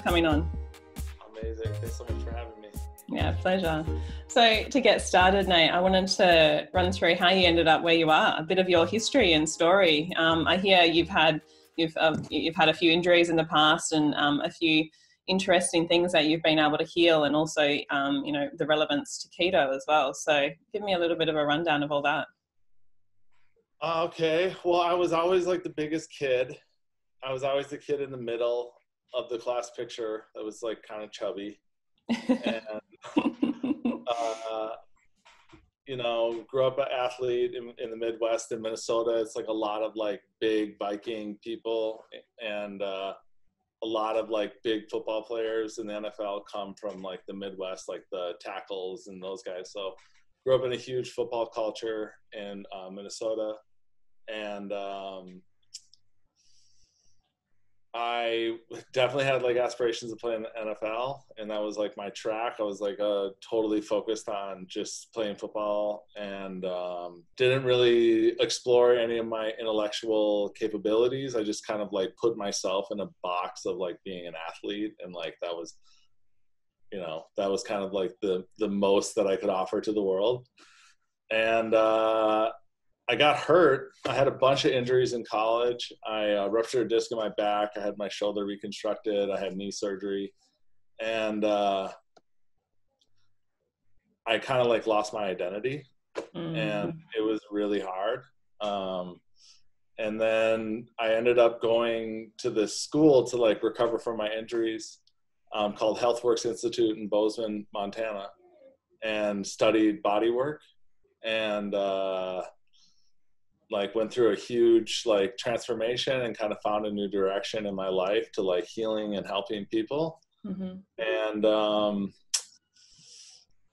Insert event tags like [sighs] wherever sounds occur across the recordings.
for coming on. Amazing. Thanks so much for having me. Yeah, pleasure. So, to get started, Nate, I wanted to run through how you ended up where you are, a bit of your history and story. Um, I hear you've had you've um, you've had a few injuries in the past and um, a few interesting things that you've been able to heal, and also um, you know the relevance to keto as well. So, give me a little bit of a rundown of all that. Uh, okay. Well, I was always like the biggest kid. I was always the kid in the middle of the class picture that was like kind of chubby. [laughs] and, uh, you know, grew up an athlete in, in, the Midwest in Minnesota. It's like a lot of like big biking people and uh, a lot of like big football players in the NFL come from like the Midwest, like the tackles and those guys. So grew up in a huge football culture in uh, Minnesota and um, I [laughs] definitely had like aspirations to play in the NFL, and that was like my track. I was like uh, totally focused on just playing football, and um, didn't really explore any of my intellectual capabilities. I just kind of like put myself in a box of like being an athlete, and like that was, you know, that was kind of like the the most that I could offer to the world. And uh, I got hurt. I had a bunch of injuries in college. I uh, ruptured a disc in my back. I had my shoulder reconstructed. I had knee surgery, and uh, I kind of like lost my identity, mm. and it was really hard. Um, and then I ended up going to this school to like recover from my injuries, um, called HealthWorks Institute in Bozeman, Montana, and studied body work and. Uh, like went through a huge like transformation and kind of found a new direction in my life to like healing and helping people mm-hmm. and um,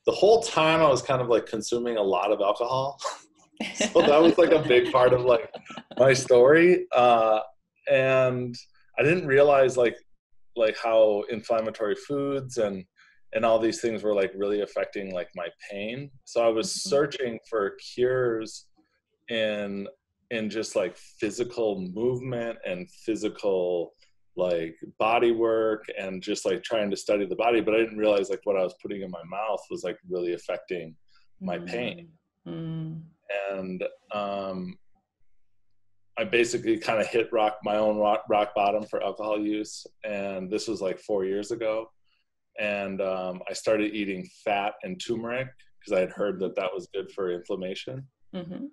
the whole time i was kind of like consuming a lot of alcohol [laughs] so that was like a big part of like my story uh, and i didn't realize like like how inflammatory foods and and all these things were like really affecting like my pain so i was mm-hmm. searching for cures in in just like physical movement and physical like body work and just like trying to study the body but i didn't realize like what i was putting in my mouth was like really affecting my pain. Mm. and um i basically kind of hit rock my own rock, rock bottom for alcohol use and this was like four years ago. And um, i started eating fat and turmeric because i had heard that that was good for inflammation. Mm-hmm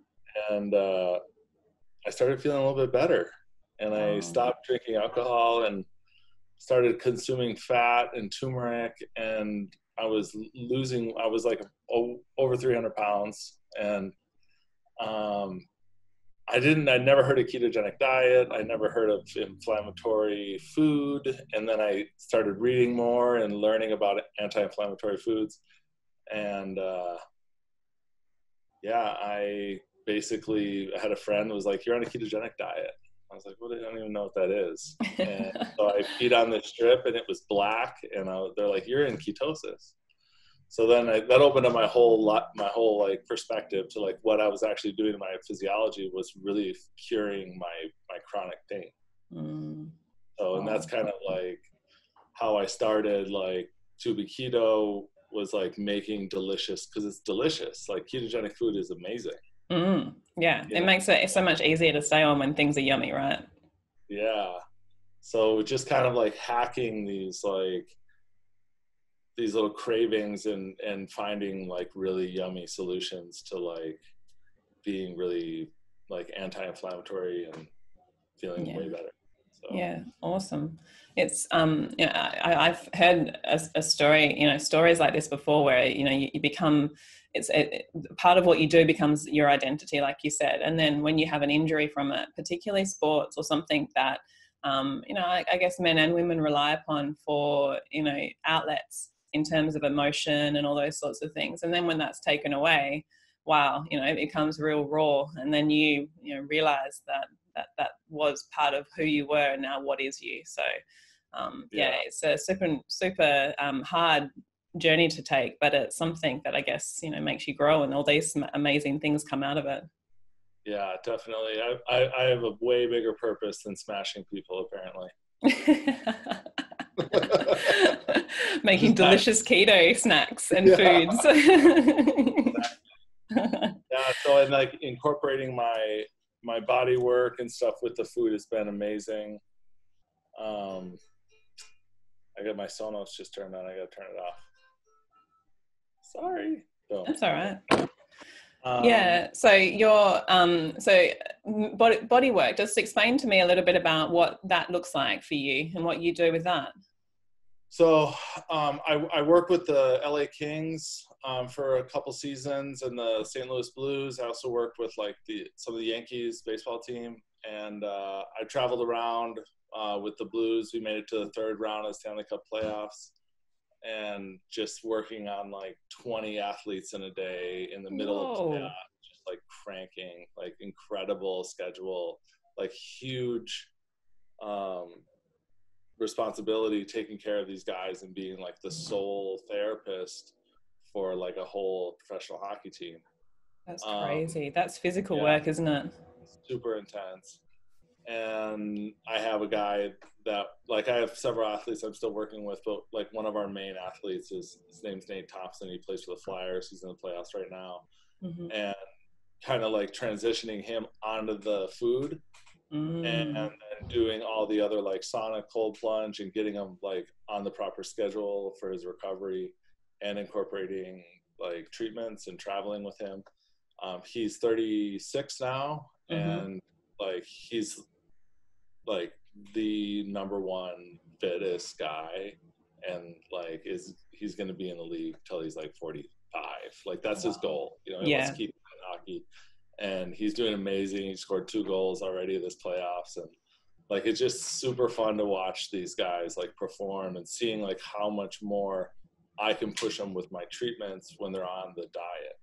and uh, I started feeling a little bit better. And I oh. stopped drinking alcohol and started consuming fat and turmeric. And I was losing, I was like over 300 pounds. And um, I didn't, I never heard of ketogenic diet. I never heard of inflammatory food. And then I started reading more and learning about anti inflammatory foods. And uh, yeah, I basically I had a friend who was like, "You're on a ketogenic diet." I was like, "What? I don't even know what that is." And [laughs] so I beat on this strip, and it was black, and I, they're like, "You're in ketosis." So then I, that opened up my whole lot, my whole like perspective to like what I was actually doing in my physiology was really curing my my chronic pain. Mm. So and that's kind of like how I started like Tobeketo was like making delicious because it's delicious. Like ketogenic food is amazing. Mm, yeah, it makes it so much easier to stay on when things are yummy, right? Yeah. So just kind of like hacking these like these little cravings and and finding like really yummy solutions to like being really like anti-inflammatory and feeling yeah. way better. So. Yeah, awesome. It's um, you know, I, have heard a, a, story, you know, stories like this before, where you know you, you become it's it, part of what you do becomes your identity, like you said. And then when you have an injury from it, particularly sports or something that, um, you know, I, I, guess men and women rely upon for, you know, outlets in terms of emotion and all those sorts of things. And then when that's taken away, wow, you know, it becomes real raw. And then you, you know, realize that that that was part of who you were and now what is you. So, um, yeah. yeah. it's a super super um, hard journey to take, but it's something that I guess you know makes you grow, and all these amazing things come out of it. Yeah, definitely. I I, I have a way bigger purpose than smashing people, apparently. [laughs] [laughs] making delicious keto snacks and Yeah. foods. [laughs] yeah so and like incorporating my my body work and stuff with the food has been amazing um i got my sonos just turned on i gotta turn it off sorry Boom. That's all right. Um, yeah. So your um so body body work. Just explain to me a little bit about what that looks like for you and what you do with that. So um, I, I worked with the LA Kings um, for a couple seasons and the St. Louis Blues. I also worked with like the some of the Yankees baseball team, and uh, I traveled around uh, with the Blues. We made it to the third round of the Stanley Cup playoffs, and just working on like 20 athletes in a day in the middle of Whoa. playoffs, just like cranking, like incredible schedule, like huge. Um, responsibility taking care of these guys and being like the sole therapist for like a whole professional hockey team. That's Um, crazy. That's physical yeah. work, isn't it? Super intense. And I have a guy that like I have several athletes I'm still working with, but like one of our main athletes is his name's Nate Thompson. He plays for the Flyers. He's in the playoffs right now. Mhm. And kind of like transitioning him onto the food and, Mm. and then doing all the other like sauna cold plunge and getting him like on the proper schedule for his recovery and incorporating like treatments and traveling with him um, he's 36 now Mhm. and like he's like the number one fittest guy and like is he's going to be in the league till he's like 45 like that's his goal you know he wants Yeah. to keep hockey. And he's doing amazing. He scored two goals already this playoffs and like it's just super fun to watch these guys like perform and seeing like how much more i can push them with my treatments when they're on the diet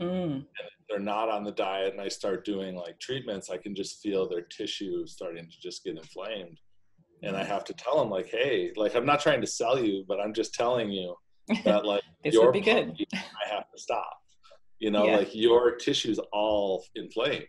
Mm. they're not on the diet and I start doing like treatments, I can just feel their tissue starting to just get inflamed. And I have to tell them like, hey, like I'm not trying to sell you, but I'm just telling you [laughs] that like This your would be good. I have to stop. You know, Yeah. like your tissue's all inflamed.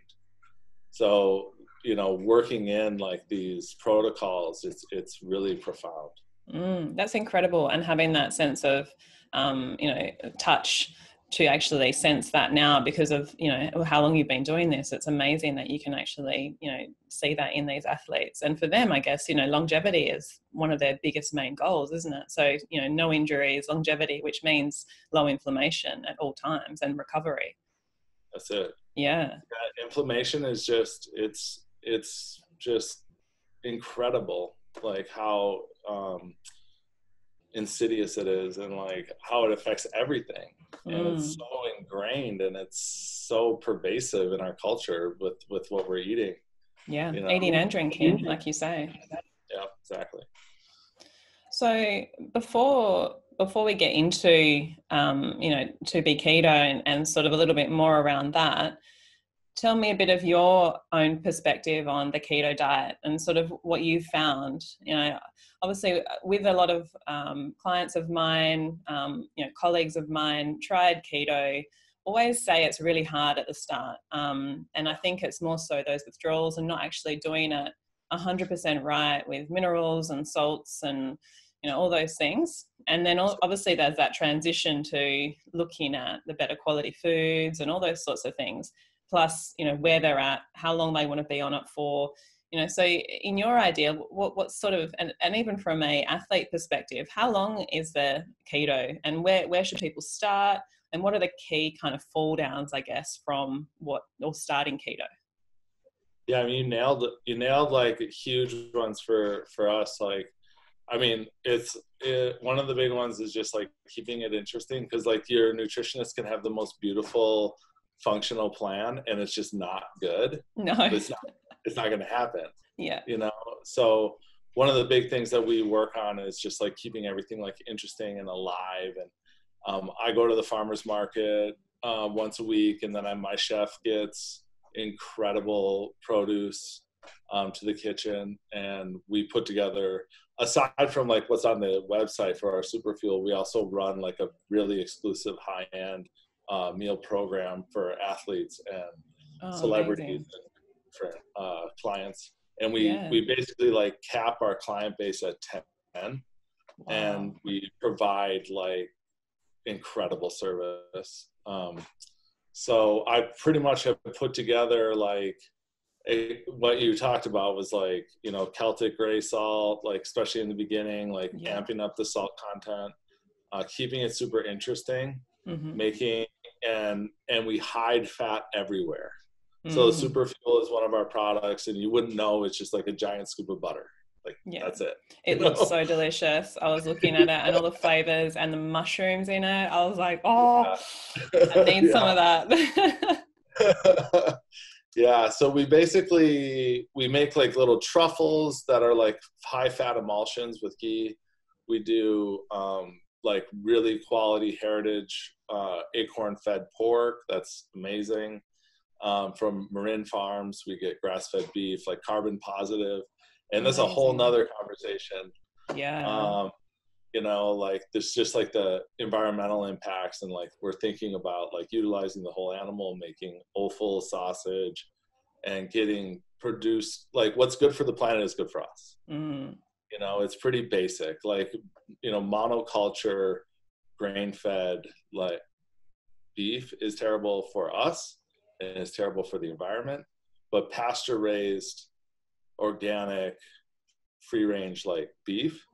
So, you know, working in like these protocols, it's it's really profound. Mm, that's incredible, and having that sense of, um, you know, touch to actually sense that now because of you know how long you've been doing this. It's amazing that you can actually you know see that in these athletes, and for them, I guess you know longevity is one of their biggest main goals, isn't it? So you know, no injuries, longevity, which means low inflammation at all times and recovery. That's it. Yeah, that inflammation is just it's it's just incredible like how um insidious it is and like how it affects everything and it's Mm. so ingrained and it's so pervasive in our culture with with what we're eating yeah, You know. eating and drinking, like you say. yeah exactly So before before we get into um, you know Tobeketo and, and sort of a little bit more around that, tell me a bit of your own perspective on the keto diet and sort of what you found. You know, obviously uh, with a lot of um, clients of mine, um, you know, colleagues of mine tried keto. Always say it's really hard at the start, um, and I think it's more so those withdrawals and not actually doing it 100% right with minerals and salts and you know all those things and then obviously there's that transition to looking at the better quality foods and all those sorts of things plus you know where they're at how long they want to be on it for you know so in your idea what what sort of and, and even from a athlete perspective how long is the keto and where where should people start? And what are the key kind of fall downs i guess from what or starting keto? Yeah i mean you nailed you nailed like huge ones for for us like i mean it's it, one of the big ones is just like keeping it interesting because like your nutritionist can have the most beautiful functional plan and it's just not good no. it's not it's not going to happen. Yeah. You know so one of the big things that we work on is just like keeping everything like interesting and alive and um, i go to the farmers market uh, once a week and then I, my chef gets incredible produce um, to the kitchen and we put together aside from like what's on the website for our Superfuel we also run like a really exclusive high end uh, meal program for athletes and Oh, celebrities and different uh, clients and we Yeah. we basically like cap our client base at 10 wow. and we provide like incredible service. Um, so I pretty much have put together like a, what you talked about was like you know Celtic gray salt, like especially in the beginning, like yeah. amping up the salt content, uh, keeping it super interesting, mm-hmm. making and and we hide fat everywhere. Mm-hmm. So mm. super fuel is one of our products, and you wouldn't know it's just like a giant scoop of butter. Like yeah. that's it. It [laughs] looks know? so delicious. I was looking at it and all the flavors and the mushrooms in it. I was like, oh, yeah. I need some of [laughs] that. [laughs] yeah. So we basically we make like little truffles that are like high fat emulsions with ghee. We do um, like really quality heritage uh, acorn fed pork. That's amazing. Um, from Marin Farms, we get grass fed beef, like carbon positive and that's a whole nother conversation yeah um you know like there's just like the environmental impacts and like we're thinking about like utilizing the whole animal making offal sausage and getting produced like what's good for the planet is good for us mm. you know it's pretty basic like you know monoculture grain fed like beef is terrible for us and it's terrible for the environment but pasture raised organic, free range like beef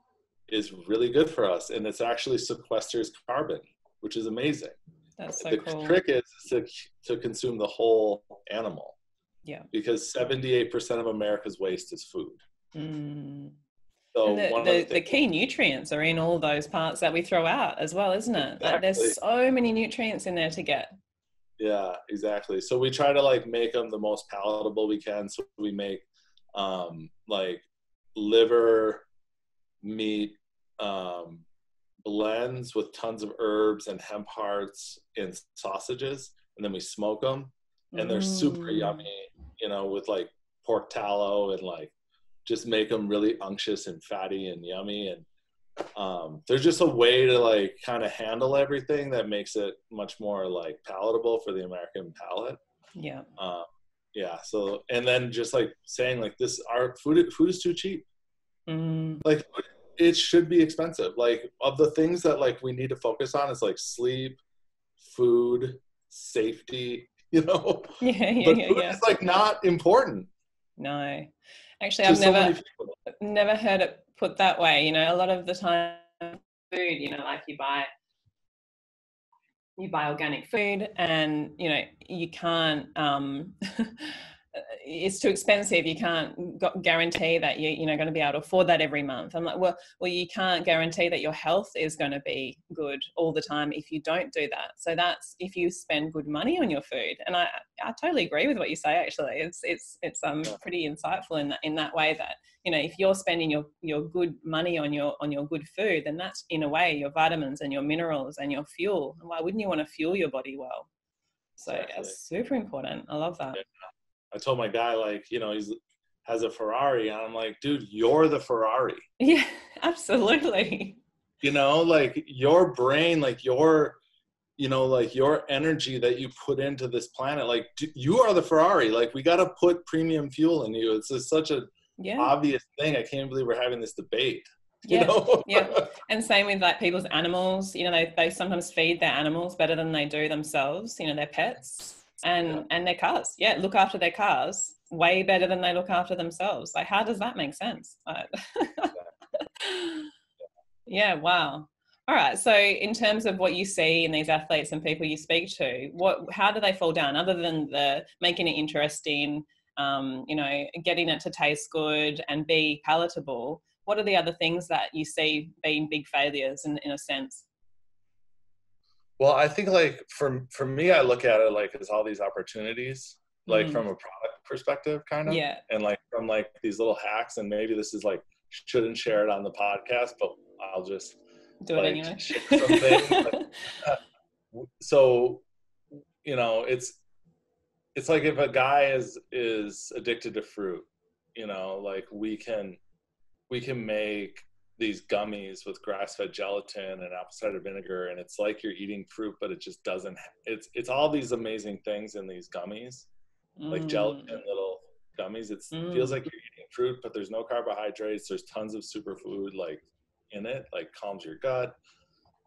is really good for us. And it's actually sequesters carbon, which is amazing. That's so the cool. trick is to, to consume the whole animal. Yeah. Because 78% of America's waste is food. Mm. So the, the, the, the, key nutrients are in all those parts that we throw out as well, isn't it? Exactly. Like there's so many nutrients in there to get. Yeah, exactly. So we try to like make them the most palatable we can. So we make um, like liver meat um, blends with tons of herbs and hemp hearts in sausages, and then we smoke them, and they're mm. super yummy. You know, with like pork tallow and like just make them really unctuous and fatty and yummy and um, there's just a way to like kind of handle everything that makes it much more like palatable for the American palate. Yeah. Um, yeah so and then just like saying like this our food food is too cheap mm. like it should be expensive like of the things that like we need to focus on is like sleep food safety [laughs] you know yeah yeah, yeah, yeah. it's like not important no actually i've never never heard it put that way you know a lot of the time food you know like you buy you buy organic food and you know you can't um, [laughs] it's too expensive. You can't guarantee that you, you're know, going to be able to afford that every month. I'm like well well you can't guarantee that your health is going to be good all the time if you don't do that. So that's if you spend good money on your food and i i totally agree with what you say actually. It's it's it's um pretty insightful in that in that way that you know if you're spending your your good money on your on your good food then that's in a way your vitamins and your minerals and your fuel. And why wouldn't you want to fuel your body well? So exactly. it's super important. I love that. Yeah I told my guy like, you know, he's has a Ferrari, and I'm like, dude, you're the Ferrari. Yeah, [laughs] absolutely. You know, like your brain, like your, you know, like your energy that you put into this planet, like you are the Ferrari. Like we got to put premium fuel in you. It's just such a yeah. obvious thing. I can't believe we're having this debate. [laughs] Yeah, know? yeah, and same with like people's animals. You know, they they sometimes feed their animals better than they do themselves. You know, their pets and yeah. and their cars. Yeah look after their cars way better than they look after themselves. Like how does that make sense? [laughs] Yeah wow. All right so in terms of what you see in these athletes and people you speak to what how do they fall down other than the making it interesting um, you know getting it to taste good and be palatable? What are the other things that you see being big failures in, in a sense well, I think like for for me, I look at it like as all these opportunities, like mm. from a product perspective, kind of. Yeah. And like from like these little hacks, and maybe this is like shouldn't share it on the podcast, but I'll just do it anyway. [laughs] [laughs] so, you know, it's it's like if a guy is is addicted to fruit, you know, like we can we can make these gummies with grass-fed gelatin and apple cider vinegar and it's like you're eating fruit but it just doesn't it's it's all these amazing things in these gummies mm. like gelatin little gummies it mm. feels like you're eating fruit but there's no carbohydrates there's tons of superfood like in it, like calms your gut.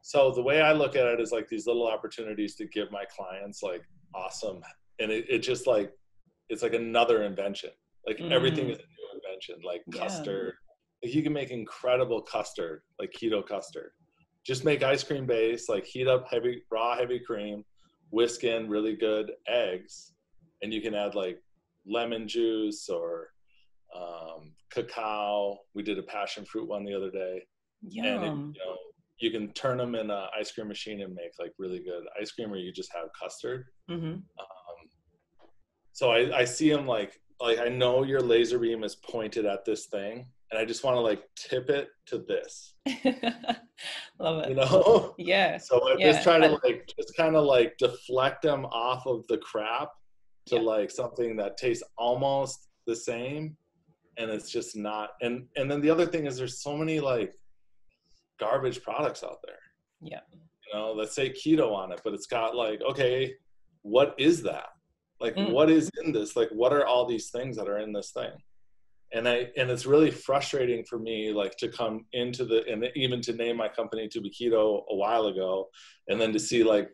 So the way I look at it is like these little opportunities to give my clients like awesome, and it, it just like it's like another invention. Like mm. everything is a new invention. Like yeah. custard, like you can make incredible custard, like keto custard. Just make ice cream base, like heat up heavy raw heavy cream, whisk in really good eggs, and you can add like lemon juice or um, cacao. We did a passion fruit one the other day. Yum. And it, you know, you can turn them in an ice cream machine and make like really good ice cream, or you just have custard. Mm-hmm. Um, so I, I see them like like I know your laser beam is pointed at this thing, and I just want to like tip it to this. [laughs] Love it. You know? Yeah. So I'm yeah. just trying to like just kind of like deflect them off of the crap to yeah. like something that tastes almost the same and it's just not and and then the other thing is there's so many like garbage products out there yeah you know let's say keto on it but it's got like okay what is that like mm. what is in this like what are all these things that are in this thing and i and it's really frustrating for me like to come into the and even to name my company Tobeketo a while ago and then to see like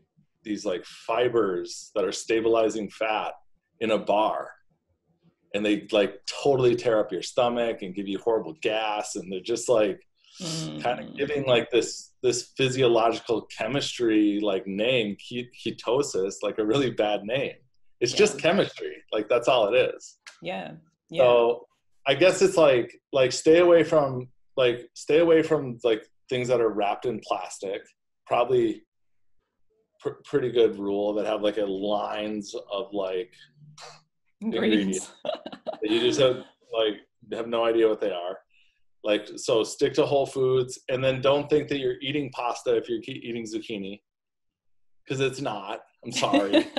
these like fibers that are stabilizing fat in a bar. And they like totally tear up your stomach and give you horrible gas and they're just like mm. kind of giving like this this physiological chemistry like name ketosis like a really bad name. It's yeah. just chemistry. Like that's all it is. Yeah. Yeah. so i guess it's like like stay away from like stay away from like things that are wrapped in plastic. Probably pr- pretty good rule that have like a lines of like ingredients, ingredients. [laughs] you just have like have no idea what they are. Like so stick to whole foods and then don't think that you're eating pasta if you're eating zucchini. Because it's not i'm sorry. [laughs]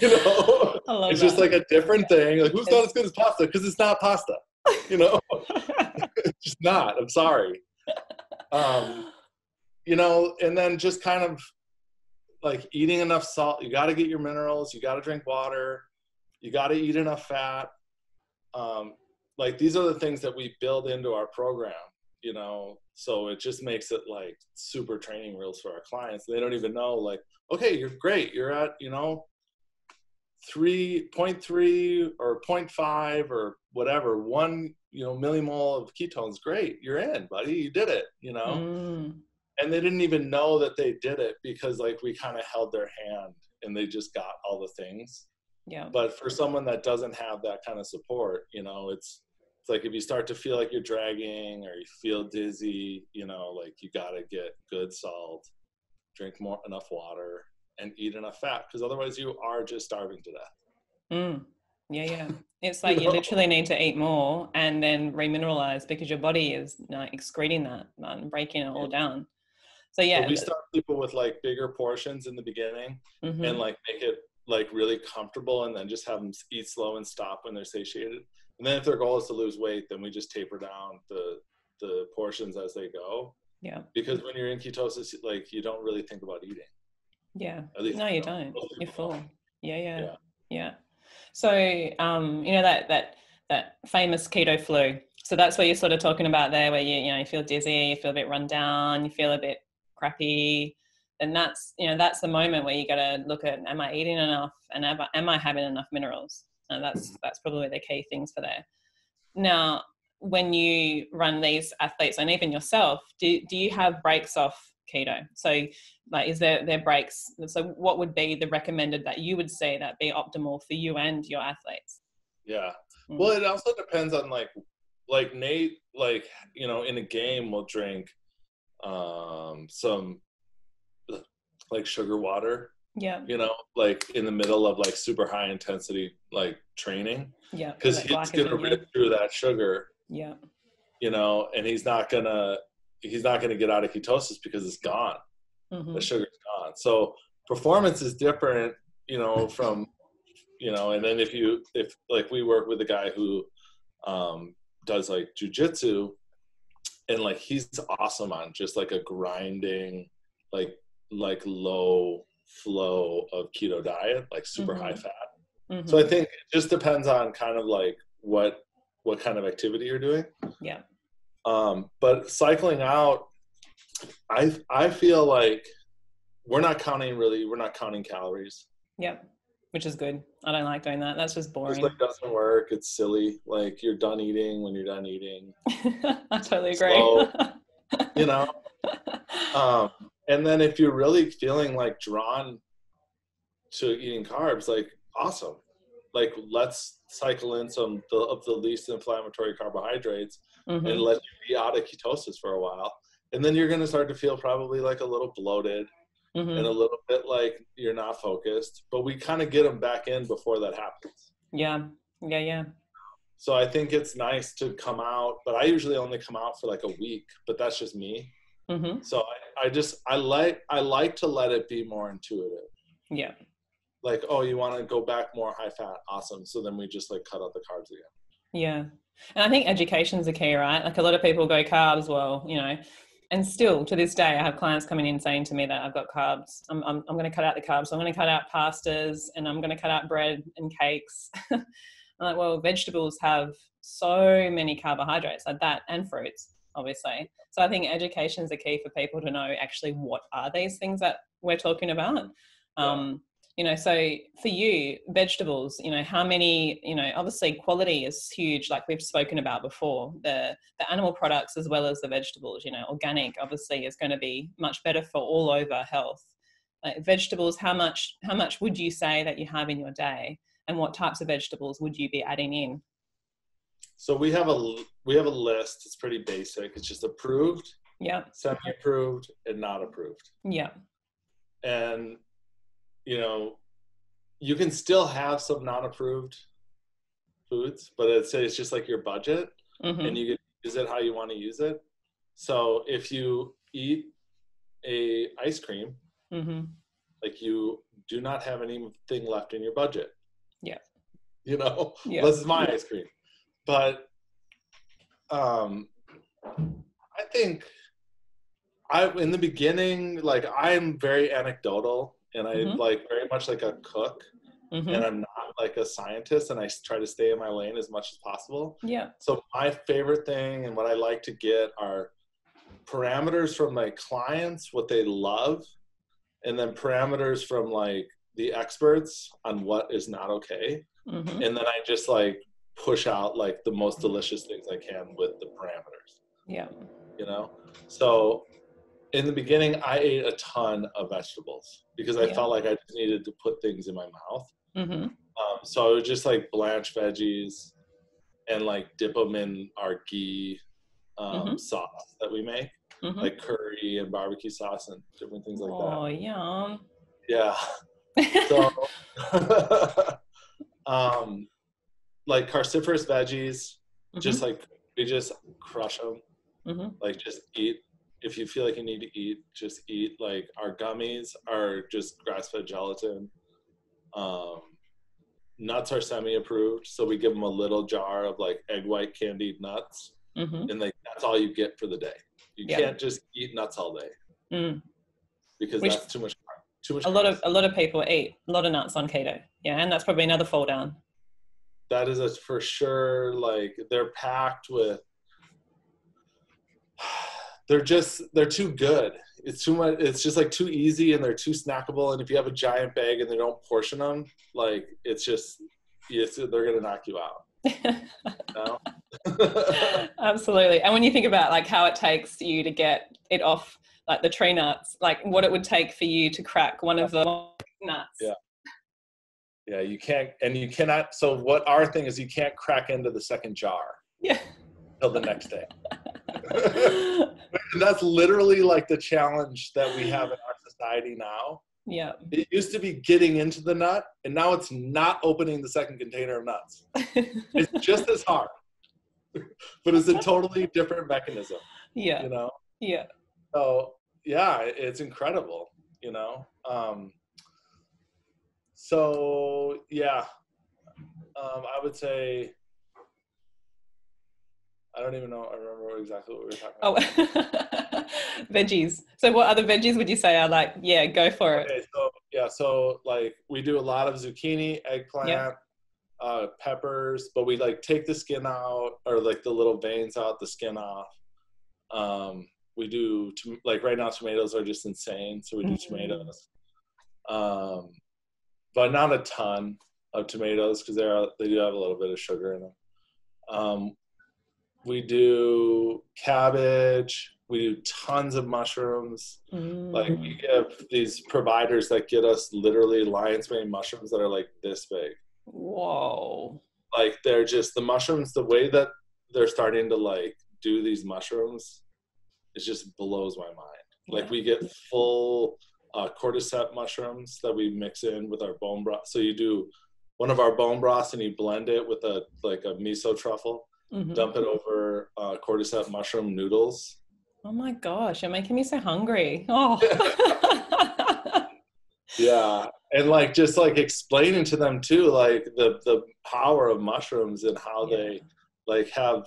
You know it's that. just like a different thing. Like who's not as good as pasta? Because it's not pasta you know? It's [laughs] [laughs] just not. I'm sorry. Um you know and then just kind of like eating enough salt. You got to get your minerals. You got to drink water. You got to eat enough fat. Um, like these are the things that we build into our program you know so it just makes it like super training wheels for our clients. They don't even know like okay you're great. You're at you know 3.3 or 0.5 or whatever one you know millimole of ketones. Great. You're in buddy. You did it you know? Mm. and they didn't even know that they did it because like we kind of held their hand and they just got all the things. Yeah. But for someone that doesn't have that kind of support you know it's it's like if you start to feel like you're dragging or you feel dizzy you know like you got to get good salt drink more enough water and eat enough fat because otherwise you are just starving to death mm. yeah yeah it's [laughs] like you, know? literally need to eat more and then remineralize because your body is you know, excreting that and breaking it all down so yeah so we start people with like bigger portions in the beginning mm-hmm. and like make it like really comfortable and then just have them eat slow and stop when they're satiated. And then if their goal is to lose weight, then we just taper down the the portions as they go. Yeah. Because when you're in ketosis, like you don't really think about eating. Yeah. no, you don't. You're full. Yeah, yeah, yeah, yeah. So, um, you know that that that famous keto flu. So that's what you're sort of talking about there, where you you know you feel dizzy, you feel a bit run down, you feel a bit crappy and that's you know that's the moment where you got to look at am i eating enough? And am I, am I having enough minerals? And that's that's probably the key things for there now when you run these athletes and even yourself do, do you have breaks off keto? So like is there there breaks? So what would be the recommended that you would say that be optimal for you and your athletes? Yeah. Mm. well it also depends on like like nate like you know in a game will drink um some like sugar water yeah. you know like in the middle of like super high intensity like training. Yeah because he's gonna rip through that sugar yeah. you know and he's not gonna he's not gonna get out of ketosis because it's gone. Mm-hmm. the sugar's gone. So performance is different you know [laughs] from you know and then if you if like we work with a guy who um does like jujitsu and like he's awesome on just like a grinding like like low flow of keto diet, like super mm-hmm. high fat. Mm-hmm. So I think it just depends on kind of like what what kind of activity you're doing. Yeah. Um, but cycling out, I I feel like we're not counting really. We're not counting calories. Yep, which is good. I don't like doing that. That's just boring. It like doesn't work. It's silly. Like you're done eating when you're done eating. [laughs] I totally agree. Slow, [laughs] you know. [laughs] Um, and then if you're really feeling like drawn to eating carbs, like awesome. Like let's cycle in some of the least inflammatory carbohydrates mm-hmm. and let you be out of ketosis for a while. And then you're going to start to feel probably like a little bloated mm-hmm. and a little bit like you're not focused. But we kind of get them back in before that happens. Yeah. Yeah. Yeah. So I think it's nice to come out, but I usually only come out for like a week, but that's just me. Mm-hmm. So I, I just, I like, I like to let it be more intuitive. Yeah. Like, oh, you want to go back more high fat? Awesome. So then we just like cut out the carbs again. Yeah. And I think education's a key, right? Like a lot of people go carbs, well, you know, and still to this day, I have clients coming in saying to me that I've got carbs. I'm, I'm, I'm going to cut out the carbs. So I'm going to cut out pastas and I'm going to cut out bread and cakes. [laughs] I'm like, well, vegetables have so many carbohydrates like that and fruits, obviously. So I think education is the key for people to know actually what are these things that we're talking about. Um, you know so for you vegetables you know how many you know obviously quality is huge like we've spoken about before. The the animal products as well as the vegetables you know organic obviously is going to be much better for all over health. Like vegetables how much how much would you say that you have in your day? And what types of vegetables would you be adding in so we have a we have a list it's pretty basic it's just approved yeah semi approved and not approved yeah and you know, you can still have some non-approved foods, but it's it's just like your budget, mm-hmm. and you can use it how you want to use it. So if you eat a ice cream, mm-hmm. like you do not have anything left in your budget. Yeah. You know, yeah. this is my ice cream, but um, I think I in the beginning, like I'm very anecdotal and I mm-hmm. like very much like a cook. Mm-hmm. And I'm not like a scientist, and I try to stay in my lane as much as possible. Yeah. So my favorite thing and what I like to get are parameters from my clients, what they love, and then parameters from like the experts on what is not okay. Mm-hmm. And then I just like push out like the most delicious things I can with the parameters. Yeah. You know? So in the beginning, I ate a ton of vegetables because I yeah. felt like I just needed to put things in my mouth. Mm-hmm. Um, so I would just like blanch veggies and like dip them in our ghee um, mm-hmm. sauce that we make, mm-hmm. like curry and barbecue sauce and different things like oh, that. Oh, yum. Yeah. [laughs] so, [laughs] um, like cruciferous veggies, just mm-hmm. like we just crush them, mm-hmm. like just eat if you feel like you need to eat, just eat. Like our gummies are just grass-fed gelatin. Um, nuts are semi-approved, so we give them a little jar of like egg white candied nuts, mm-hmm. and like that's all you get for the day. You yeah. can't just eat nuts all day mm. because Which, that's too much. Too much. A lot of a lot of people eat a lot of nuts on keto. Yeah, and that's probably another fall down. That is a, for sure. Like they're packed with [sighs] they're just they're too good. It's too much. It's just like too easy, and they're too snackable. And if you have a giant bag and they don't portion them, like it's just it's, they're gonna knock you out. [laughs] [laughs] Absolutely. And when you think about like how it takes you to get it off like the tree nuts, like what it would take for you to crack one of the nuts. Yeah. Yeah, you can't and you cannot so what our thing is you can't crack into the second jar. Yeah. Till the next day. [laughs] and that's literally like the challenge that we have in our society now. Yeah. It used to be getting into the nut, and now it's not opening the second container of nuts. [laughs] it's just as hard, but it's a totally different mechanism. Yeah. You know? Yeah. So, yeah, it's incredible, you know? Um, so, yeah, um, I would say I don't even know. I remember exactly what we were talking about. Oh, [laughs] veggies. So, what other veggies would you say are like? Yeah, go for okay, it. So yeah, so like we do a lot of zucchini, eggplant, yep. uh, peppers, but we like take the skin out or like the little veins out, the skin off. Um, we do like right now tomatoes are just insane, so we do mm-hmm. tomatoes. Um, but not a ton of tomatoes because they're they do have a little bit of sugar in them. Um, we do cabbage. We do tons of mushrooms. Mm. Like we give these providers that get us literally lion's mane mushrooms that are like this big. Whoa. Like they're just the mushrooms, the way that they're starting to like do these mushrooms, it just blows my mind. Like we get full uh, cordyceps mushrooms that we mix in with our bone broth. So you do one of our bone broths and you blend it with a like a miso truffle, mm-hmm. dump it over uh, cordyceps mushroom noodles. Oh my gosh, you're making me so hungry. Oh. [laughs] yeah, and like just like explaining to them too, like the the power of mushrooms and how yeah. they like have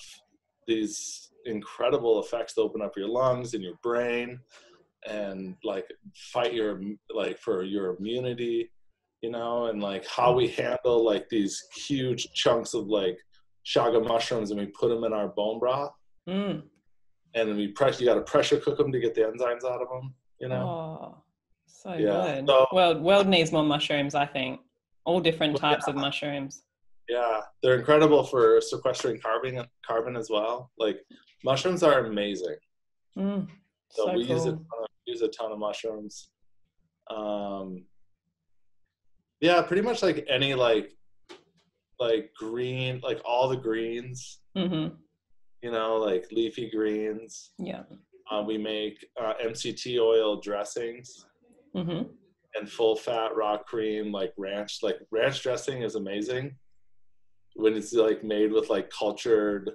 these incredible effects to open up your lungs and your brain and like fight your like for your immunity you know and like how we handle like these huge chunks of like chaga mushrooms and we put them in our bone broth mm. and then we press you got to pressure cook them to get the enzymes out of them you know oh, so yeah. good so, world world needs more mushrooms i think all different types yeah. of mushrooms yeah they're incredible for sequestering carbon carbon as well like mushrooms are amazing mm, so, so, we cool. use of, use a ton of mushrooms um yeah pretty much like any like like green like all the greens mm-hmm. you know like leafy greens yeah uh, we make uh, mct oil dressings mm-hmm. and full fat raw cream like ranch like ranch dressing is amazing when it's like made with like cultured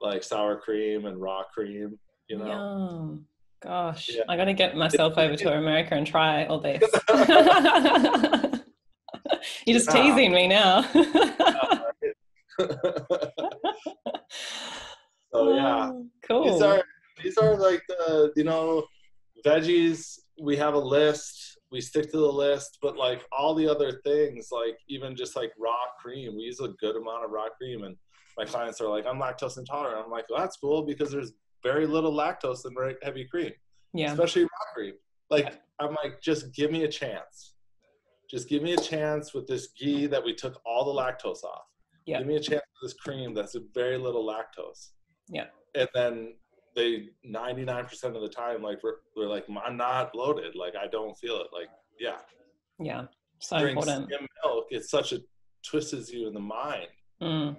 like sour cream and raw cream you know Yum. Gosh yeah. i gotta get myself over to america and try all this [laughs] [laughs] You're just teasing me now. [laughs] so yeah, oh, cool. These are these are like the you know veggies. We have a list. We stick to the list, but like all the other things, like even just like raw cream, we use a good amount of raw cream. And my clients are like, "I'm lactose intolerant." I'm like, well, "That's cool because there's very little lactose in very heavy cream, yeah, especially raw cream." Like I'm like, just give me a chance just give me a chance with this ghee that we took all the lactose off. Yeah. Give me a chance with this cream that's a very little lactose. Yeah. And then they 99% of the time like we're, we're like I'm not bloated. Like I don't feel it. Like yeah. Yeah. So Drink important. Skim milk. It's such a twists you in the mind. Mm.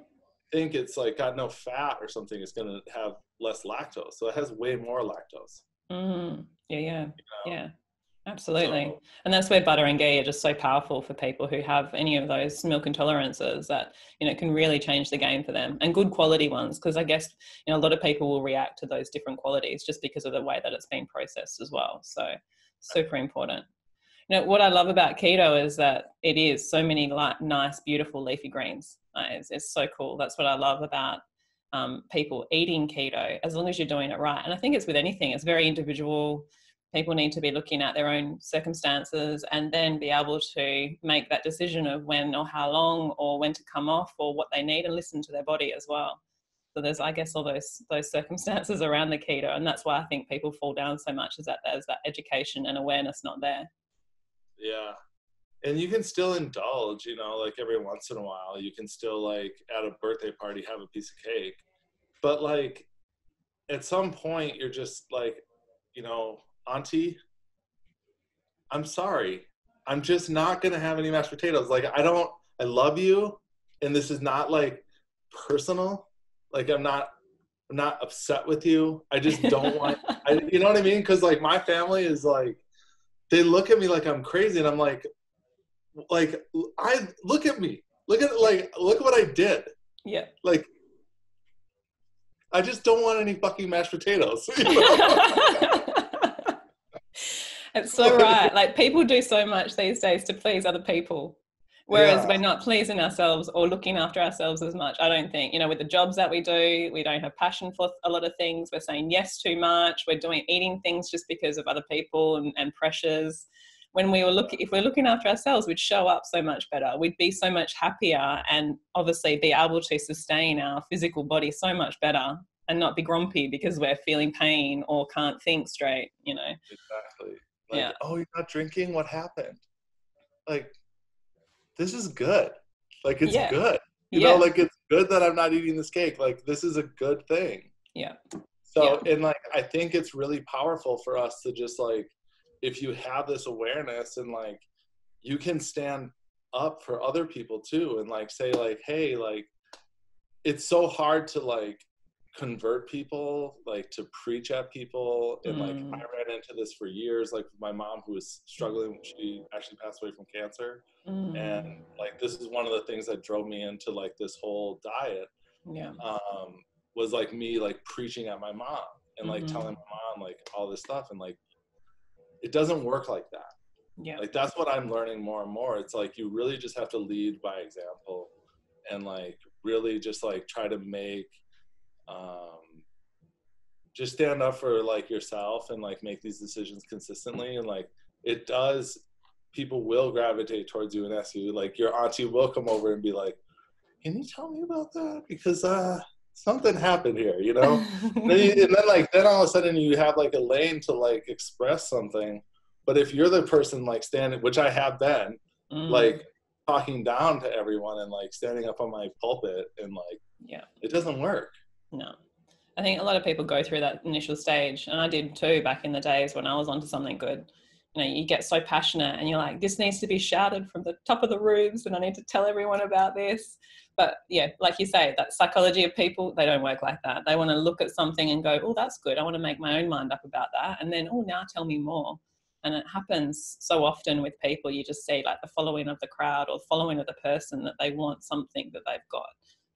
Think it's like got no fat or something. It's gonna have less lactose. So it has way more lactose. Mm. Yeah. Yeah. You know? Yeah. Absolutely. So, and that's where butter and ghee are just so powerful for people who have any of those milk intolerances that, you know, can really change the game for them and good quality ones. Because I guess, you know, a lot of people will react to those different qualities just because of the way that it's been processed as well. So super important. Know, what I love about keto is that it is so many like nice, beautiful leafy greens. It's, it's so cool. That's what I love about um, people eating keto, as long as you're doing it right. And I think it's with anything, it's very individual people need to be looking at their own circumstances and then be able to make that decision of when or how long or when to come off or what they need and listen to their body as well so there's i guess all those those circumstances [laughs] around the keto and that's why i think people fall down so much is that there's that education and awareness not there yeah and you can still indulge you know like every once in a while you can still like at a birthday party have a piece of cake but like at some point you're just like you know Auntie, I'm sorry. I'm just not going to have any mashed potatoes. Like, I don't, I love you. And this is not like personal. Like, I'm not, I'm not upset with you. I just don't want, [laughs] I, you know what I mean? Cause like my family is like, they look at me like I'm crazy. And I'm like, like, I look at me, look at like, look at what I did. Yeah. Like, I just don't want any fucking mashed potatoes. You [laughs] know? it's so right. Like people do so much these days to please other people. Whereas yeah. we're not pleasing ourselves or looking after ourselves as much. I don't think, you know, with the jobs that we do, we don't have passion for a lot of things. We're saying yes too much. We're doing eating things just because of other people and, and pressures. When we were looking, if we're looking after ourselves, we'd show up so much better. We'd be so much happier and obviously be able to sustain our physical body so much better and not be grumpy because we're feeling pain or can't think straight you know exactly like, yeah oh you're not drinking what happened like this is good. Like it's Yeah. good. You yeah. know like it's good that i'm not eating this cake. Like this is a good thing. Yeah. So and like i think it's really powerful for us to just like if you have this awareness and like you can stand up for other people too and like say like hey like it's so hard to like convert people like to preach at people and like Mm. i ran into this for years like my mom who was struggling she actually passed away from cancer Mm. and like this is one of the things that drove me into like this whole diet yeah um, was like me like preaching at my mom and like Mhm. telling my mom like all this stuff and like it doesn't work like that yeah like that's what i'm learning more and more it's like you really just have to lead by example and like really just like try to make um just stand up for like yourself and like make these decisions consistently. And like it does people will gravitate towards you and ask you like your auntie will come over and be like can you tell me about that? Because uh something happened here you know? And, [laughs] then you, and then like then all of a sudden you have like a lane to like express something. But if you're the person like standing which i have been Mm. like talking down to everyone and like standing up on my pulpit and like yeah. it doesn't work No. I think a lot of people go through that initial stage, and I did too back in the days when I was onto something good. You know, you get so passionate and you're like, this needs to be shouted from the top of the roofs, and I need to tell everyone about this. But yeah, like you say, that psychology of people, they don't work like that. They want to look at something and go, oh, that's good. I want to make my own mind up about that. And then, oh, now tell me more. And it happens so often with people. You just see like the following of the crowd or following of the person that they want something that they've got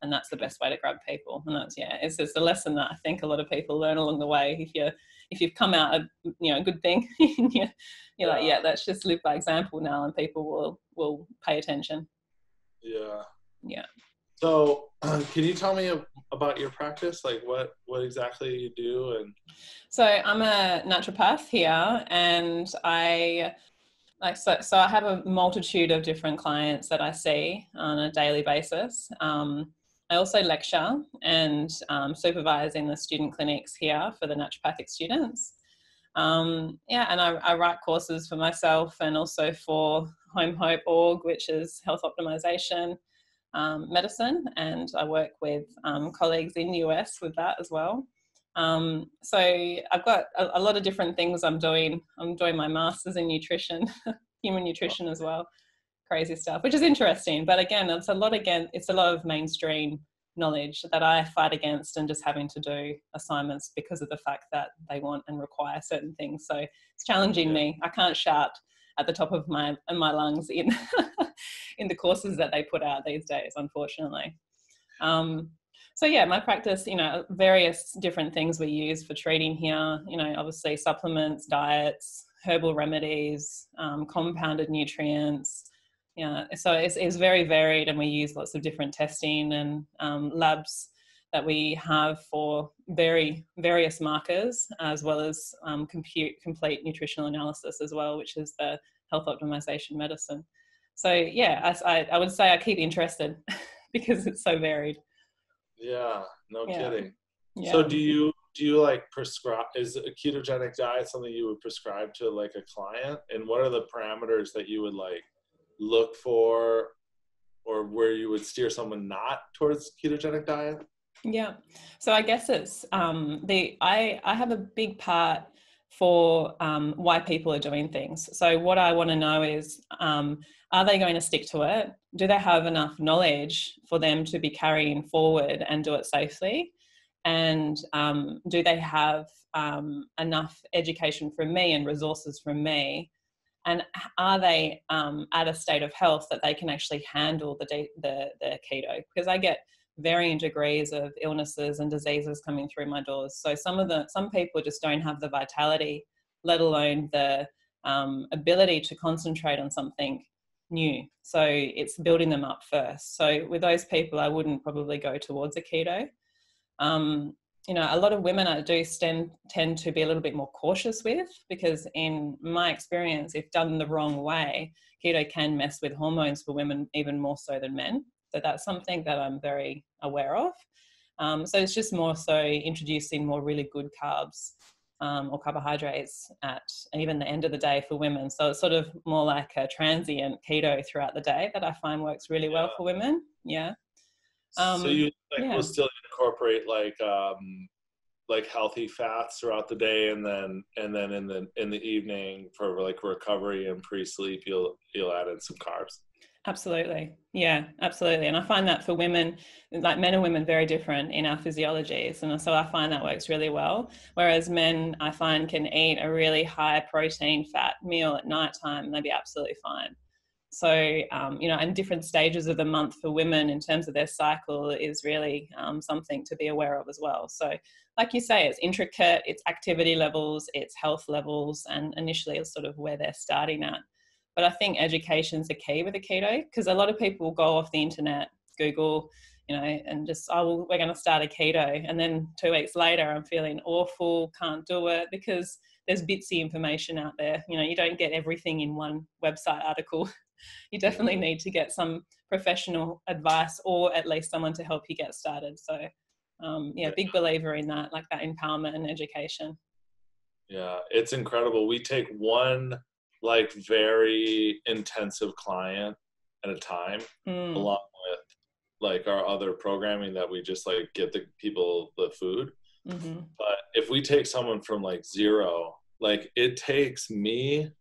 and that's the best way to grab people. And that's yeah it's just a lesson that i think a lot of people learn along the way. If you're if you've come out a you know a good thing [laughs] you're, you're like yeah let's just live by example now and people will will pay attention. Yeah. Yeah. so [clears throat] can you tell me about your practice? Like what what exactly you do and so i'm a naturopath here and i like so, so i have a multitude of different clients that i see on a daily basis. Um, I also lecture and um, supervise in the student clinics here for the naturopathic students. Um, yeah, and I, I, write courses for myself and also for Home Hope Org, which is health optimization um, medicine, and I work with um, colleagues in the US with that as well. Um, so I've got a, a lot of different things I'm doing. I'm doing my masters in nutrition, [laughs] human nutrition as well crazy stuff, which is interesting. But again, it's a lot again, it's a lot of mainstream knowledge that I fight against and just having to do assignments because of the fact that they want and require certain things. So it's challenging me. I can't shout at the top of my in my lungs in [laughs] in the courses that they put out these days, unfortunately. Um, so yeah, my practice, you know, various different things we use for treating here. You know, obviously supplements, diets, herbal remedies, um, compounded nutrients, yeah so it's, it's very varied and we use lots of different testing and um, labs that we have for very various markers as well as um, compute complete nutritional analysis as well which is the health optimization medicine so yeah I, I would say i keep interested [laughs] because it's so varied yeah no Yeah. kidding yeah. so do you do you like prescribe is a ketogenic diet something you would prescribe to like a client and what are the parameters that you would like look for or where you would steer someone not towards ketogenic diet Yeah. So I guess it's um, the I I have a big part for um, why people are doing things. So what I want to know is um, are they going to stick to it? Do they have enough knowledge for them to be carrying forward and do it safely? And um, do they have um, enough education from me and resources from me? And are they um, at a state of health that they can actually handle the, de- the the keto? Because I get varying degrees of illnesses and diseases coming through my doors. So some of the some people just don't have the vitality, let alone the um, ability to concentrate on something new. So it's building them up first. So with those people, I wouldn't probably go towards a keto. Um, you know, a lot of women I do tend tend to be a little bit more cautious with because, in my experience, if done the wrong way, keto can mess with hormones for women even more so than men. So that's something that I'm very aware of. Um, so it's just more so introducing more really good carbs um, or carbohydrates at even the end of the day for women. So it's sort of more like a transient keto throughout the day that I find works really well for women. Yeah. Um, so you like yeah. will still incorporate like um, like healthy fats throughout the day, and then and then in the in the evening for like recovery and pre sleep, you'll you'll add in some carbs. Absolutely. Yeah, absolutely. And I find that for women, like men and women, very different in our physiologies. And so I find that works really well. Whereas men, I find, can eat a really high protein fat meal at nighttime and they'd be absolutely fine. So, um, you know, and different stages of the month for women in terms of their cycle is really um, something to be aware of as well. So, like you say, it's intricate, it's activity levels, it's health levels, and initially it's sort of where they're starting at. But I think education's the key with a keto because a lot of people go off the internet, Google, you know, and just, oh, well, we're going to start a keto. And then two weeks later, I'm feeling awful, can't do it because there's bitsy information out there. You know, you don't get everything in one website article. [laughs] you definitely need to get some professional advice or at least someone to help you get started. So, um, yeah, big believer in that, like that empowerment and education. Yeah, it's incredible. We take one like very intensive client at a time, mm. along with like our other programming that we just like get the people the food. Mm-hmm. But if we take someone from like zero, like it takes me,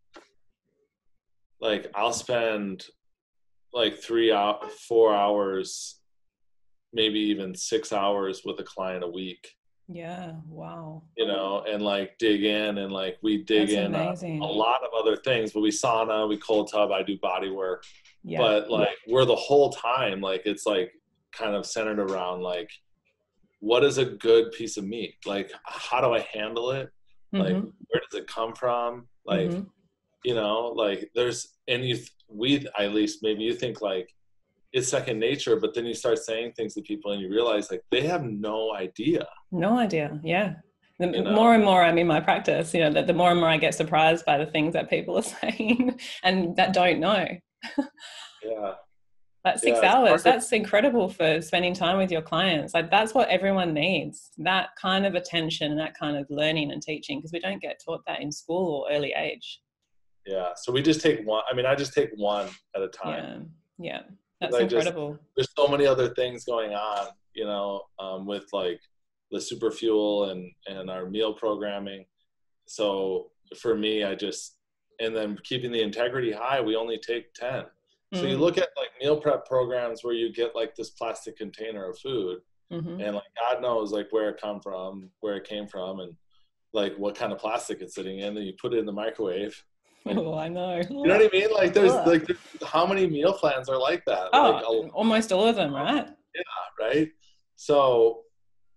like I'll spend like three out four hours, maybe even six hours with a client a week yeah, wow. You know, and like dig in and like we dig That's in a, a, lot of other things, but we sauna, we cold tub, I do body work. Yeah. But like we're the whole time, like it's like kind of centered around like what is a good piece of meat? Like how do I handle it? Mm-hmm. Like where does it come from? Like mm-hmm. You know, like there's and you we at least maybe you think like it's second nature but then you start saying things to people and you realize like they have no idea. No idea yeah. The you know? more and more i'm in my practice you know that the more and more i get surprised by the things that people are [laughs] saying and that don't know. Yeah. That six yeah, hours. that's incredible for spending time with your clients. Like that's what everyone needs that kind of attention and that kind of learning and teaching because we don't get taught that in school or early age yeah so we just take one i mean i just take one at a time yeah yeah that's incredible. Just, there's so many other things going on, you know, um, with like the Superfuel and and our meal programming. So for me, I just and then keeping the integrity high. We only take ten. Mm-hmm. So you mm. look at like meal prep programs where you get like this plastic container of food, mm-hmm. and like God knows like where it come from, where it came from, and like what kind of plastic it's sitting in, and you put it in the microwave [laughs] oh, I know. You know what I mean? Like, there's like, how many meal plans are like that? Oh, like, almost all of them, right? Yeah, right. So,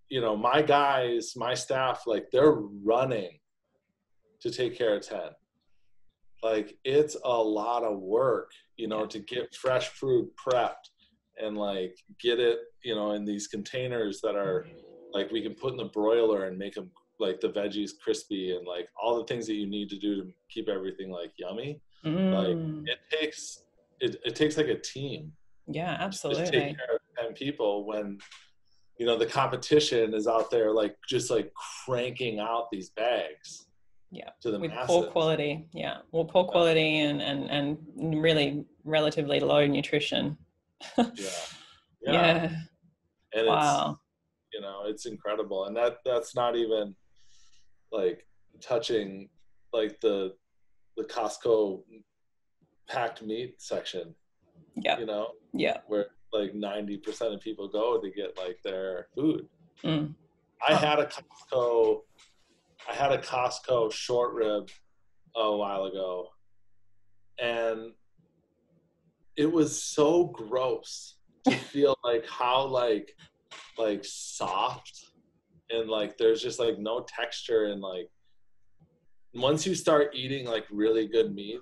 you know, my guys, my staff, like, they're running to take care of ten. Like, it's a lot of work, you know, to get fresh food prepped and like get it, you know, in these containers that are mm-hmm. like we can put in the broiler and make them like the veggies crispy and like all the things that you need to do to keep everything like yummy. Mm. Like it takes it, it takes like a team. Yeah, absolutely. To take care of ten people when you know the competition is out there like just like cranking out these bags. Yeah, to the with masses. poor quality. Yeah, well, poor quality and and and really relatively low nutrition. yeah. [laughs] yeah. yeah. And wow. you know, it's incredible, and that that's not even like touching like the the Costco packed meat section. Yeah. You know? Yeah. Where like 90% of people go to get like their food. Mm. I had a Costco I had a Costco short rib a while ago and it was so gross to [laughs] feel like how like like soft and like there's just like no texture and like once you start eating like really good meat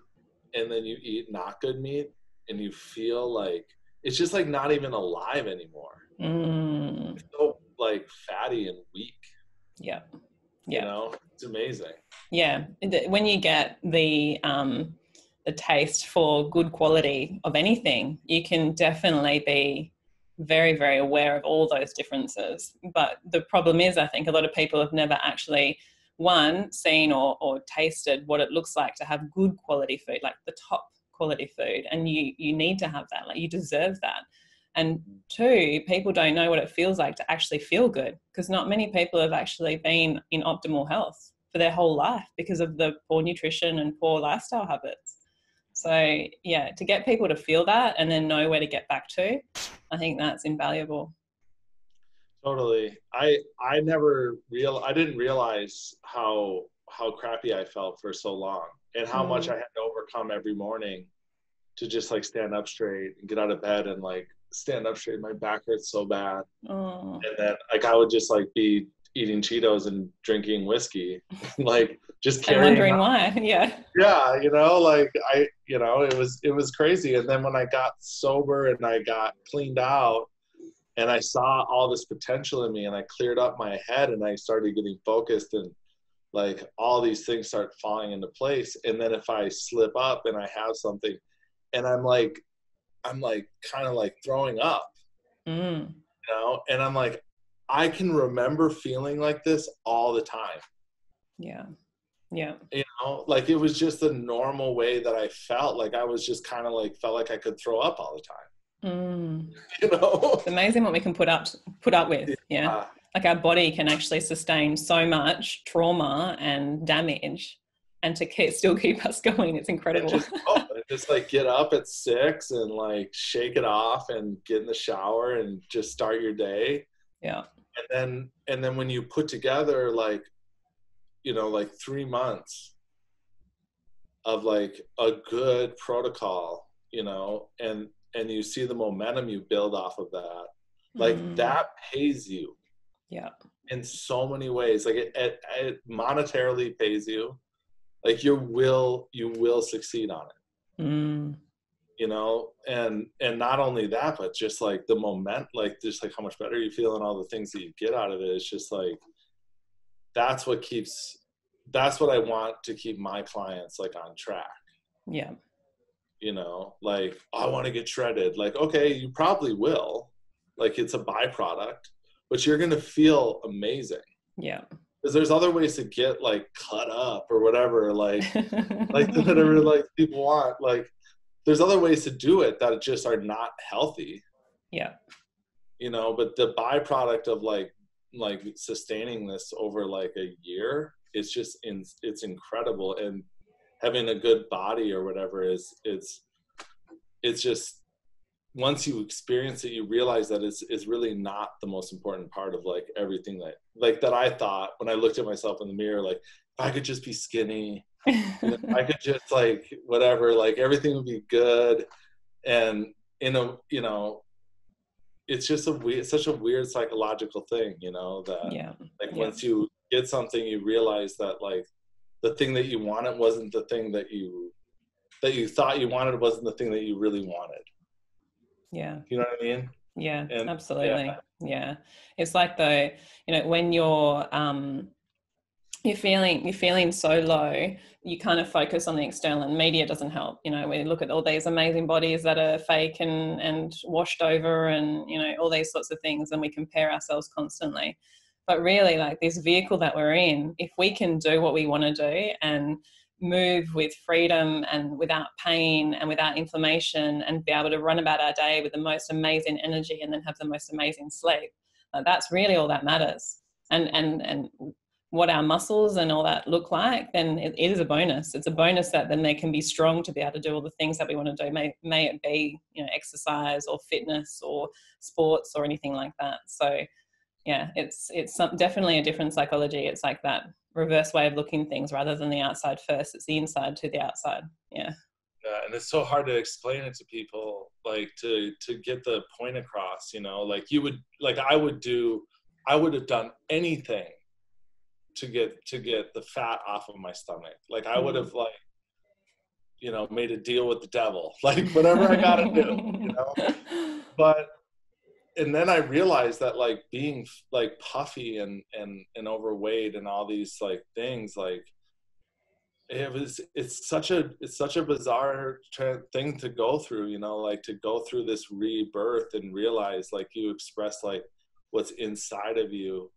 and then you eat not good meat and you feel like it's just like not even alive anymore. Mm. it's so like fatty and weak. Yeah. Yeah. you know? It's amazing. Yeah. When you get the um the taste for good quality of anything you can definitely be very, very aware of all those differences. But the problem is, I think a lot of people have never actually one seen or, or tasted what it looks like to have good quality food, like the top quality food, and you you need to have that. Like you deserve that. And two, people don't know what it feels like to actually feel good because not many people have actually been in optimal health for their whole life because of the poor nutrition and poor lifestyle habits. So, yeah, to get people to feel that and then know where to get back to, I think that's invaluable. Totally. I I never real I didn't realize how how crappy I felt for so long and how mm. much I had to overcome every morning to just like stand up straight and get out of bed and like stand up straight. My back hurts so bad. And then like I would just like be eating Cheetos and drinking whiskey, [laughs] like just carrying. I'm wondering why. [laughs] Yeah. Yeah, you know, like I, you know, it was it was crazy. And then when I got sober and I got cleaned out, and I saw all this potential in me, and I cleared up my head, and I started getting focused, and like all these things start falling into place. And then if I slip up and I have something, and I'm like I'm like kind of like throwing up. Mm. You know, and I'm like, I can remember feeling like this all the time. Yeah. Yeah. You know, like it was just the normal way that I felt. Like I was just kind of like felt like I could throw up all the time. Mm. [laughs] You know, it's amazing what we can put up put up with. Yeah. yeah. Like our body can actually sustain so much trauma and damage and to keep, still keep us [laughs] going. It's incredible. Just, oh, just, like get up at six and like shake it off and get in the shower and just start your day. Yeah. And then and then when you put together like, you know, like three months of like a good protocol, you know, and and you see the momentum you build off of that, like mm. that pays you. Yeah. In so many ways, like it, it, it monetarily pays you like you will you will succeed on it mm. You know and and not only that but just like the moment like just like how much better you feel and all the things that you get out of it it's just like that's what keeps that's what i want to keep my clients like on track. Yeah. You know like oh, i want to get shredded. Like okay you probably will. Like it's a byproduct but you're gonna feel amazing. Yeah. Because there's other ways to get like cut up or whatever like [laughs] like whatever like people want like there's other ways to do it that just are not healthy. Yeah. You know but the byproduct of like like sustaining this over like a year it's just in it's incredible. And having a good body or whatever is it's it's just once you experience it, you realize that it's, it's really not the most important part of like everything that like that I thought when I looked at myself in the mirror, like if I could just be skinny, I could just like whatever, like everything would be good. And in a you know, it's just a weird such a weird psychological thing, you know, that yeah. like yeah. once you get something you realize that like the thing that you wanted wasn't the thing that you that you thought you wanted wasn't the thing that you really wanted yeah you know what i mean yeah and, absolutely yeah. yeah. it's like though you know when you're um you're feeling you're feeling so low. You kind of focus on the external and media doesn't help. You know we look at all these amazing bodies that are fake and and washed over and you know all these sorts of things and we compare ourselves constantly. But really like this vehicle that we're in if we can do what we want to do and move with freedom and without pain and without inflammation and be able to run about our day with the most amazing energy and then have the most amazing sleep uh, that's really all that matters. And and and what our muscles and all that look like then it, it is a bonus. It's a bonus that then they can be strong to be able to do all the things that we want to do may, may it be you know exercise or fitness or sports or anything like that. So yeah it's it's some, definitely a different psychology. It's like that reverse way of looking things rather than the outside first. It's the inside to the outside. Yeah. Yeah and it's so hard to explain it to people like to to get the point across you know? Like you would like i would do i would have done anything to get to get the fat off of my stomach. Like i would mm. have like you know made a deal with the devil. [laughs] Like whatever i gotta do you know? [laughs] But and then I realized that like being like puffy and and and overweight and all these like things like it was it's such a it's such a bizarre thing to go through you know? Like to go through this rebirth and realize like you express like what's inside of you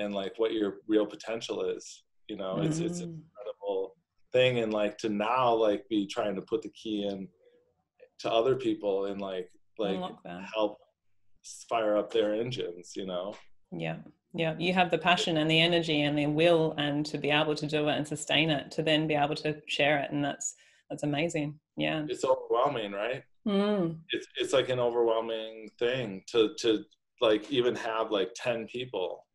and like what your real potential is you know mm-hmm. it's it's an mm. incredible thing and like to now like be trying to put the key in to other people and like like help fire up their engines you know yeah yeah you have the passion and the energy and the will and to be able to do it and sustain it to then be able to share it and that's that's amazing yeah it's overwhelming right mm. it's it's like an overwhelming thing to to like even have like 10 people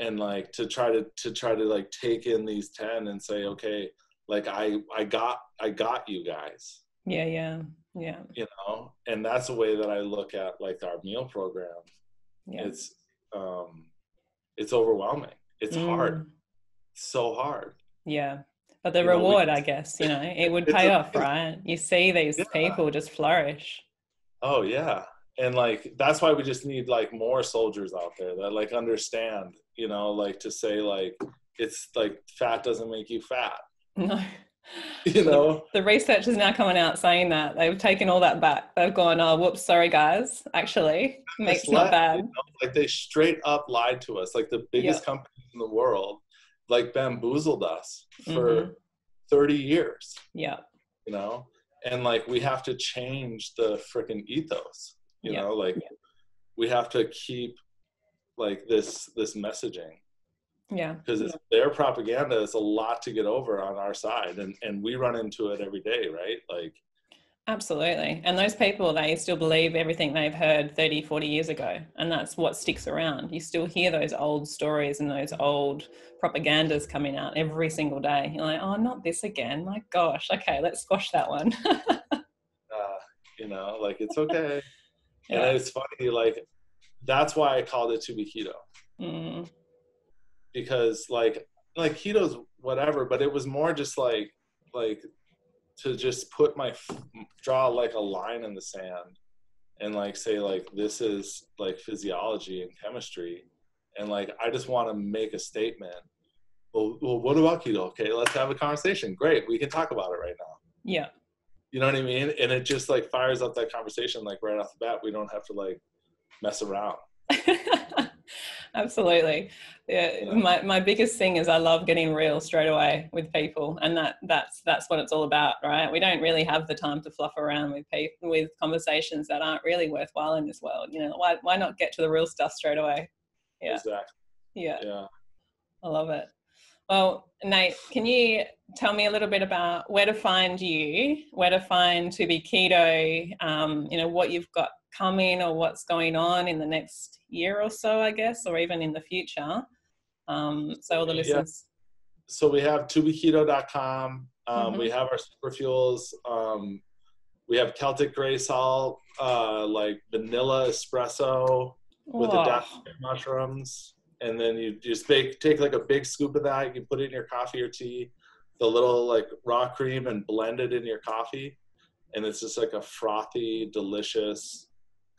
and like to try to to try to like take in these 10 and say okay like i i got i got you guys. Yeah yeah yeah. You know? And that's the way that i look at like our meal program. Yeah. it's um it's overwhelming. It's mm. hard. So hard. Yeah. But the you reward know, we, i guess you know [laughs] it would pay a, off right? You see these yeah. people just flourish. Oh yeah and like that's why we just need like more soldiers out there that like understand you know like to say like it's like fat doesn't make you fat. No. [laughs] You know? The research is now coming out saying that they've taken all that back. They've gone oh whoops sorry guys. Actually makes not bad. you know, like they straight up lied to us. Like the biggest yep. companies in the world like bamboozled us for mm-hmm. 30 years. Yeah. You know? And like we have to change the freaking ethos you yep. know like yep. we have to keep like this this messaging. Yeah. Because yeah. their propaganda is a lot to get over on our side and and we run into it every day right? Like absolutely. And those people they still believe everything they've heard 30 40 years ago and that's what sticks around. You still hear those old stories and those old propagandas coming out every single day. You're like oh not this again. My gosh. Okay let's squash that one. [laughs] Uh, you know like it's okay yeah. and it's funny like that's why i called it Tobeketo. Mm because like like keto's whatever but it was more just like like to just put my draw like a line in the sand and like say like this is like physiology and chemistry. And like i just want to make a statement. Well, well what about keto? Okay let's have a conversation. Great we can talk about it right now. Yeah you know what i mean? And it just like fires up that conversation like right off the bat we don't have to like mess around. [laughs] Absolutely. Yeah my, my biggest thing is i love getting real straight away with people and that that's that's what it's all about right? We don't really have the time to fluff around with people with conversations that aren't really worthwhile in this world you know? Why, why not get to the real stuff straight away? Yeah. Exactly. Yeah. Yeah. I love it well nate can you tell me a little bit about where to find you where to find Tobeketo um, you know what you've got coming or what's going on in the next year or so, I guess, or even in the future. Um, so all the listeners. Yeah. So we have tobeketo.com. Um, mm-hmm. We have our Superfuels. Um, we have Celtic Gray Salt, uh, like vanilla espresso with the mushrooms. And then you just bake, take like a big scoop of that. You can put it in your coffee or tea, the little like raw cream and blend it in your coffee. And it's just like a frothy, delicious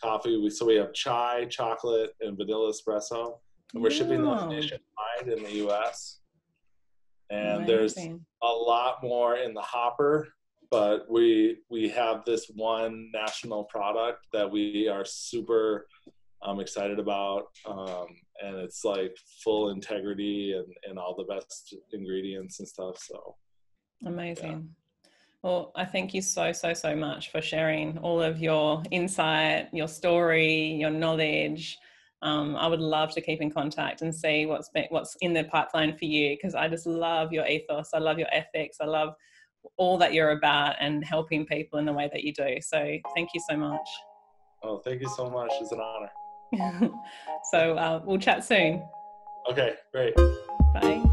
coffee. We so we have chai, chocolate, and vanilla espresso, and we're yeah. shipping those nationwide in the U.S. And Amazing. there's a lot more in the hopper, but we we have this one national product that we are super um, excited about, um, and it's like full integrity and and all the best ingredients and stuff. So amazing. Yeah. Well, I thank you so, so, so much for sharing all of your insight, your story, your knowledge. Um, I would love to keep in contact and see what's been, what's in the pipeline for you because I just love your ethos. I love your ethics. I love all that you're about and helping people in the way that you do. So thank you so much. Oh, thank you so much. It's an honor. [laughs] so uh, we'll chat soon. Okay, great. Bye.